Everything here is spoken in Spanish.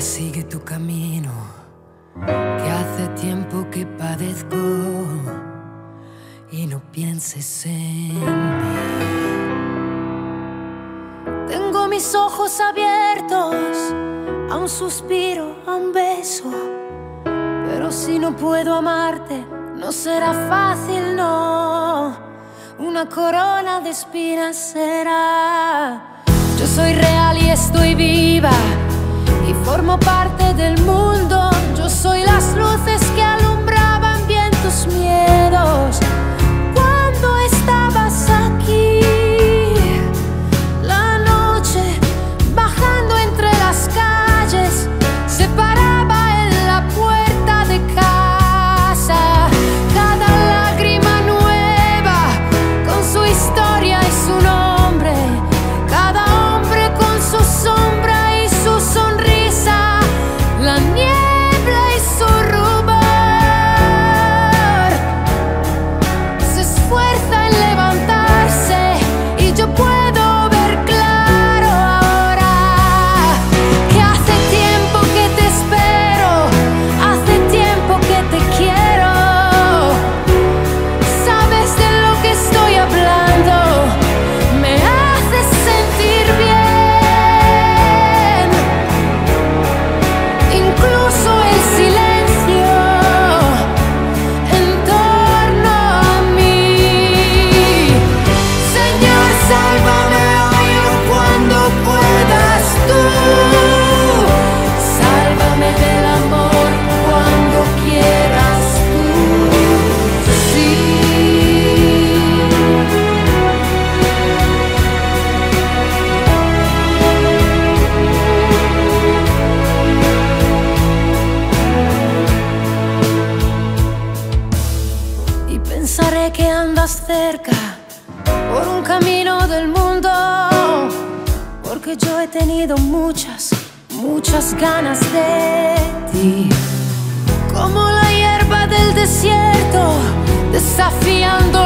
Sigue tu camino, que hace tiempo que padezco y no pienses en mí. Tengo mis ojos abiertos a un suspiro, a un beso, pero si no puedo amarte, no será fácil, no. Una corona de espinas será. Yo soy real y estoy viva y formo parte del mundo. Yo soy las luces que alumbraban que andas cerca por un camino del mundo, porque yo he tenido muchas, muchas ganas de ti. Como la hierba del desierto, desafiando